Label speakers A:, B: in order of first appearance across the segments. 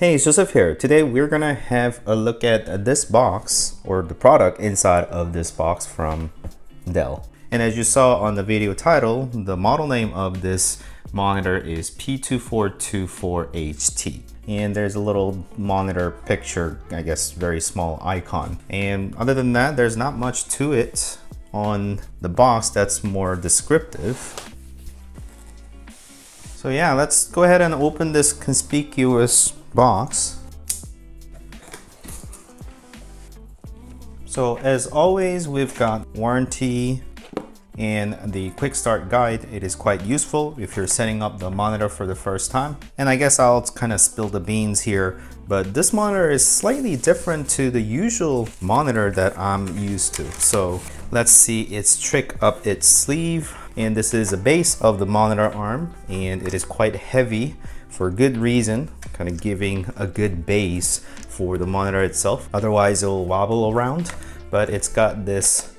A: Hey, it's Joseph here. Today we're gonna have a look at this box or the product inside of this box from Dell. And as you saw on the video title, the model name of this monitor is P2424HT. And there's a little monitor picture, I guess very small icon. And other than that, there's not much to it on the box that's more descriptive. So yeah, let's go ahead and open this conspicuous box. So as always, we've got warranty and the quick start guide. It is quite useful if you're setting up the monitor for the first time. And I guess I'll kind of spill the beans here, but this monitor is slightly different to the usual monitor that I'm used to. So let's see its trick up its sleeve and this is a base of the monitor arm and it is quite heavy for good reason kind of giving a good base for the monitor itself. Otherwise it'll wobble around but it's got this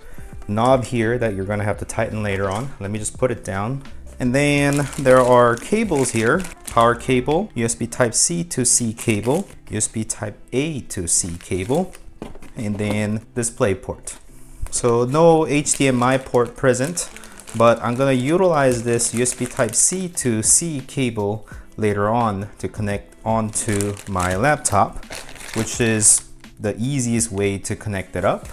A: knob here that you're going to have to tighten later on. Let me just put it down. And then there are cables here. Power cable USB type C to C cable USB type A to C cable and then display port. So no HDMI port present but I'm gonna utilize this USB Type-C to C cable later on to connect onto my laptop, which is the easiest way to connect it up.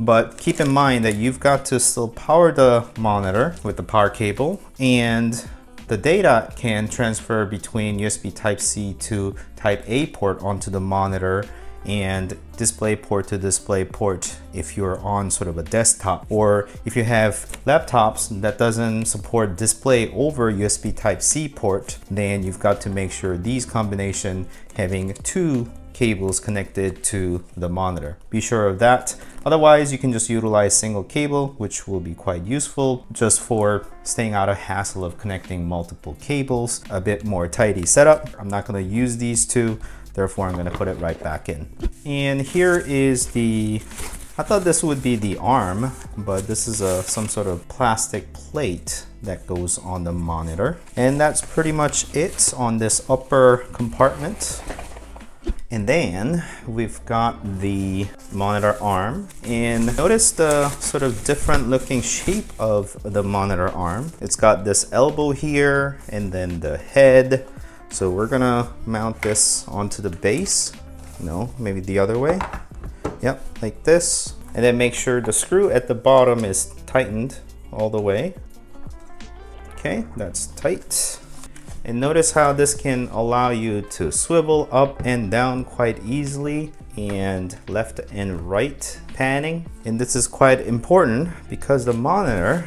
A: But keep in mind that you've got to still power the monitor with the power cable and the data can transfer between USB Type-C to Type-A port onto the monitor and display port to display port if you're on sort of a desktop or if you have laptops that doesn't support display over USB type C port then you've got to make sure these combination having two cables connected to the monitor. Be sure of that. Otherwise, you can just utilize single cable, which will be quite useful just for staying out of hassle of connecting multiple cables. A bit more tidy setup. I'm not gonna use these two Therefore, I'm gonna put it right back in. And here is the, I thought this would be the arm, but this is a some sort of plastic plate that goes on the monitor. And that's pretty much it on this upper compartment. And then we've got the monitor arm and notice the sort of different looking shape of the monitor arm. It's got this elbow here and then the head so we're gonna mount this onto the base. No, maybe the other way. Yep, like this. And then make sure the screw at the bottom is tightened all the way. Okay, that's tight. And notice how this can allow you to swivel up and down quite easily and left and right panning. And this is quite important because the monitor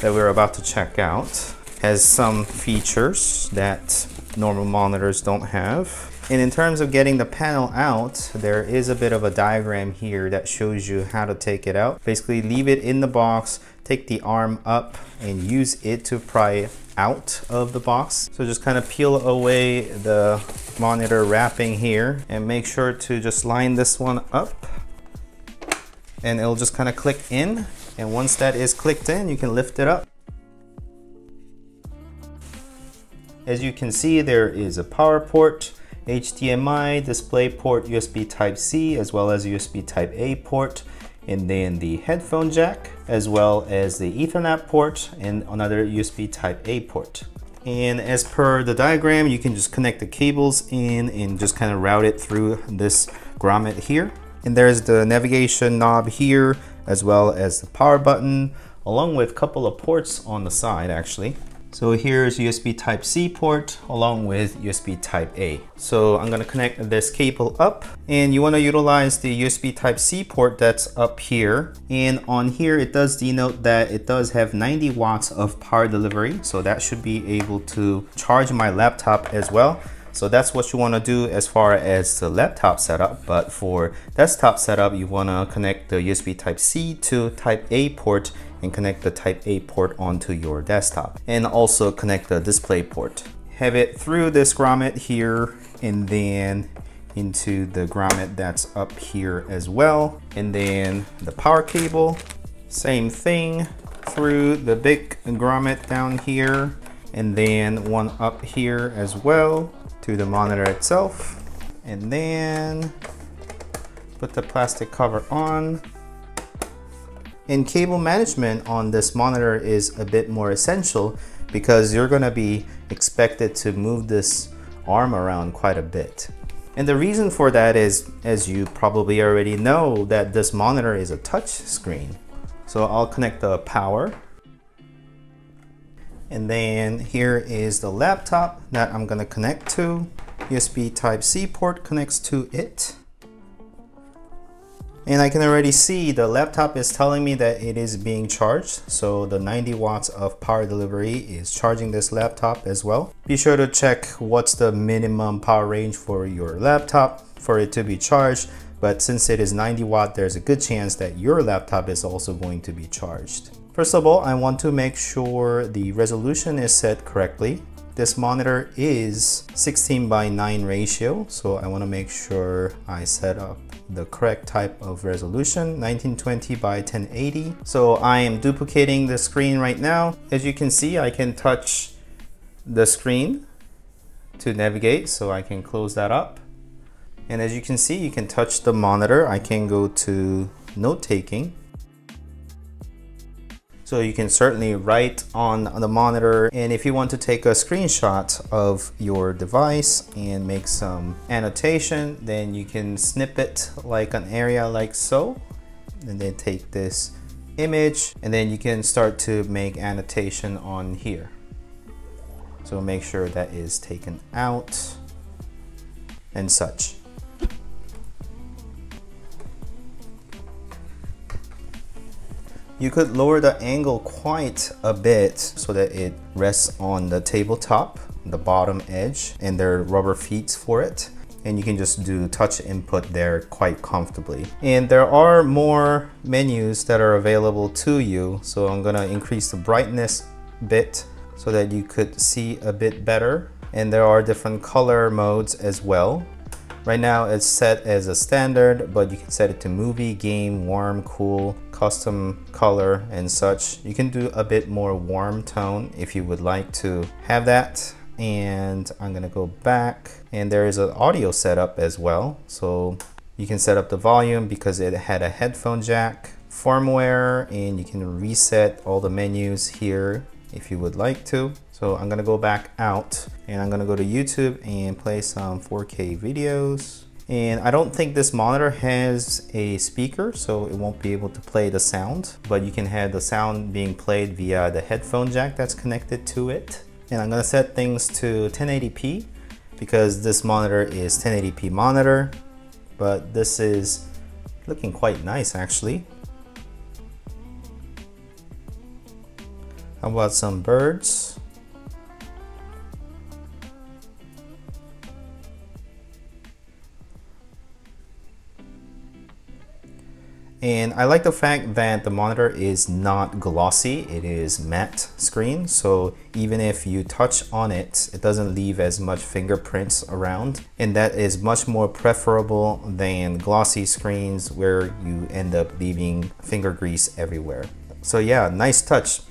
A: that we're about to check out has some features that normal monitors don't have. And in terms of getting the panel out, there is a bit of a diagram here that shows you how to take it out. Basically leave it in the box, take the arm up and use it to pry out of the box. So just kind of peel away the monitor wrapping here and make sure to just line this one up and it'll just kind of click in. And once that is clicked in, you can lift it up. As you can see, there is a power port, HDMI, display port, USB Type-C, as well as USB Type-A port, and then the headphone jack, as well as the Ethernet port and another USB Type-A port. And as per the diagram, you can just connect the cables in and just kind of route it through this grommet here. And there's the navigation knob here, as well as the power button, along with a couple of ports on the side actually. So here's USB Type-C port along with USB Type-A. So I'm gonna connect this cable up and you wanna utilize the USB Type-C port that's up here. And on here, it does denote that it does have 90 watts of power delivery. So that should be able to charge my laptop as well. So that's what you want to do as far as the laptop setup. But for desktop setup, you want to connect the USB Type-C to Type-A port and connect the Type-A port onto your desktop and also connect the display port. Have it through this grommet here and then into the grommet that's up here as well. And then the power cable, same thing through the big grommet down here and then one up here as well to the monitor itself. And then put the plastic cover on. And cable management on this monitor is a bit more essential because you're gonna be expected to move this arm around quite a bit. And the reason for that is, as you probably already know, that this monitor is a touch screen. So I'll connect the power. And then here is the laptop that I'm gonna connect to. USB Type-C port connects to it. And I can already see the laptop is telling me that it is being charged. So the 90 watts of power delivery is charging this laptop as well. Be sure to check what's the minimum power range for your laptop for it to be charged. But since it is 90 watt, there's a good chance that your laptop is also going to be charged. First of all, I want to make sure the resolution is set correctly. This monitor is 16 by 9 ratio, so I want to make sure I set up the correct type of resolution 1920 by 1080 so I am duplicating the screen right now. As you can see I can touch the screen to navigate so I can close that up. And as you can see you can touch the monitor. I can go to note taking so you can certainly write on the monitor. And if you want to take a screenshot of your device and make some annotation, then you can snip it like an area like so. And then take this image and then you can start to make annotation on here. So make sure that is taken out and such. You could lower the angle quite a bit so that it rests on the tabletop, the bottom edge, and there are rubber feet for it. And you can just do touch input there quite comfortably. And there are more menus that are available to you. So I'm gonna increase the brightness bit so that you could see a bit better. And there are different color modes as well. Right now it's set as a standard, but you can set it to movie, game, warm, cool, custom color and such. You can do a bit more warm tone if you would like to have that. And I'm gonna go back and there is an audio setup as well. So you can set up the volume because it had a headphone jack, firmware, and you can reset all the menus here if you would like to. So I'm gonna go back out and I'm gonna go to YouTube and play some 4K videos. And I don't think this monitor has a speaker, so it won't be able to play the sound, but you can have the sound being played via the headphone jack that's connected to it. And I'm gonna set things to 1080p because this monitor is 1080p monitor, but this is looking quite nice actually. How about some birds? And I like the fact that the monitor is not glossy, it is matte screen. So even if you touch on it, it doesn't leave as much fingerprints around. And that is much more preferable than glossy screens where you end up leaving finger grease everywhere. So yeah, nice touch,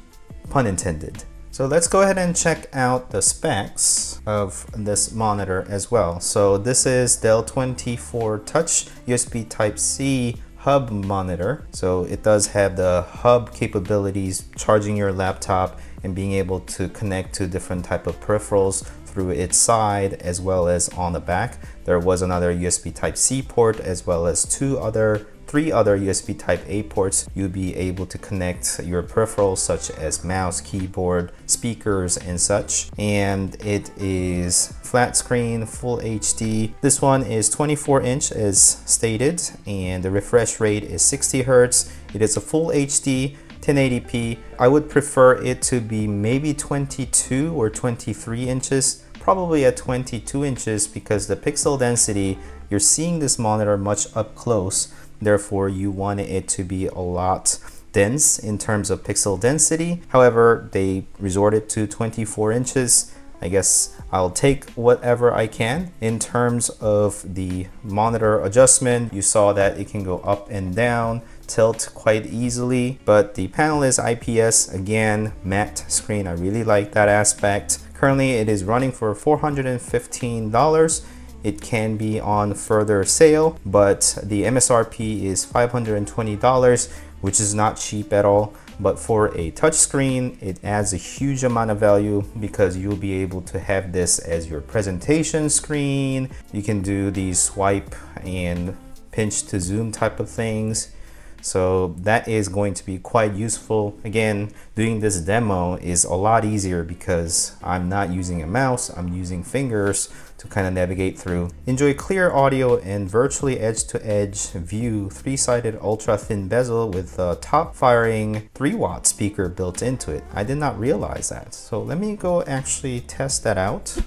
A: pun intended. So let's go ahead and check out the specs of this monitor as well. So this is Dell 24 Touch USB Type-C hub monitor. So it does have the hub capabilities, charging your laptop and being able to connect to different type of peripherals through its side as well as on the back. There was another USB Type-C port as well as two other three other USB type A ports, you'll be able to connect your peripherals such as mouse, keyboard, speakers, and such. And it is flat screen, full HD. This one is 24 inch as stated, and the refresh rate is 60 Hertz. It is a full HD 1080p. I would prefer it to be maybe 22 or 23 inches, probably at 22 inches because the pixel density, you're seeing this monitor much up close Therefore, you want it to be a lot dense in terms of pixel density. However, they resorted to 24 inches. I guess I'll take whatever I can. In terms of the monitor adjustment, you saw that it can go up and down, tilt quite easily, but the panel is IPS, again, matte screen. I really like that aspect. Currently, it is running for $415 it can be on further sale, but the MSRP is $520, which is not cheap at all. But for a touchscreen, it adds a huge amount of value because you'll be able to have this as your presentation screen. You can do the swipe and pinch to zoom type of things. So that is going to be quite useful. Again, doing this demo is a lot easier because I'm not using a mouse, I'm using fingers to kind of navigate through. Enjoy clear audio and virtually edge-to-edge -edge view, three-sided ultra-thin bezel with a top-firing 3-watt speaker built into it. I did not realize that. So let me go actually test that out.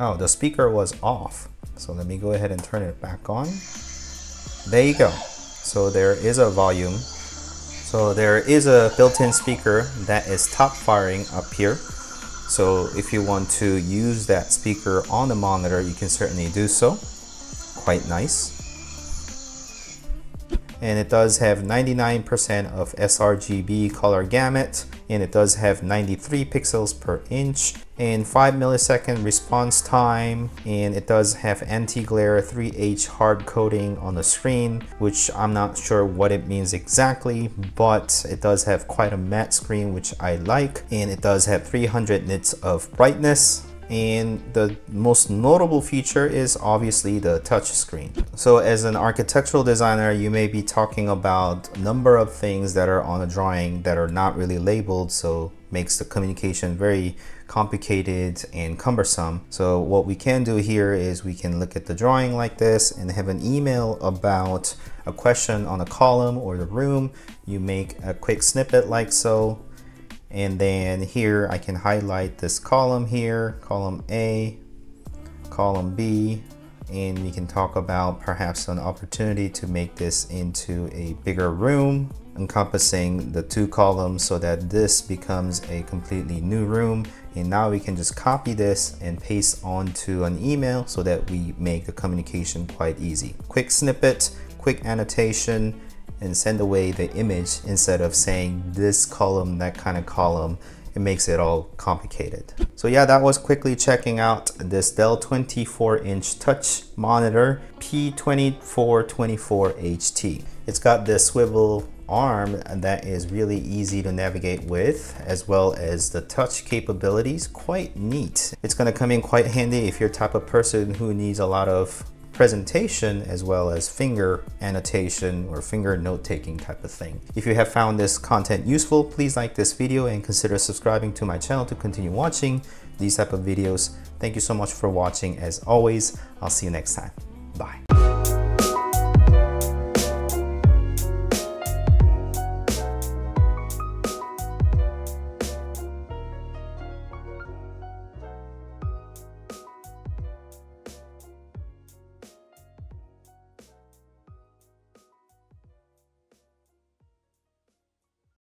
A: Oh, the speaker was off. So let me go ahead and turn it back on. There you go. So there is a volume. So there is a built-in speaker that is top firing up here. So if you want to use that speaker on the monitor, you can certainly do so. Quite nice and it does have 99% of sRGB color gamut and it does have 93 pixels per inch and 5 millisecond response time and it does have anti-glare 3H hard coating on the screen which I'm not sure what it means exactly but it does have quite a matte screen which I like and it does have 300 nits of brightness and the most notable feature is obviously the touch screen. So as an architectural designer, you may be talking about a number of things that are on a drawing that are not really labeled, so makes the communication very complicated and cumbersome. So what we can do here is we can look at the drawing like this and have an email about a question on a column or the room. You make a quick snippet like so and then here I can highlight this column here, column A, column B, and we can talk about perhaps an opportunity to make this into a bigger room encompassing the two columns so that this becomes a completely new room and now we can just copy this and paste onto an email so that we make the communication quite easy. Quick snippet, quick annotation, and send away the image instead of saying this column, that kind of column. It makes it all complicated. So yeah, that was quickly checking out this Dell 24 inch touch monitor P2424HT. It's got this swivel arm that is really easy to navigate with as well as the touch capabilities quite neat it's going to come in quite handy if you're type of person who needs a lot of presentation as well as finger annotation or finger note-taking type of thing. If you have found this content useful, please like this video and consider subscribing to my channel to continue watching these type of videos. Thank you so much for watching. As always, I'll see you next time.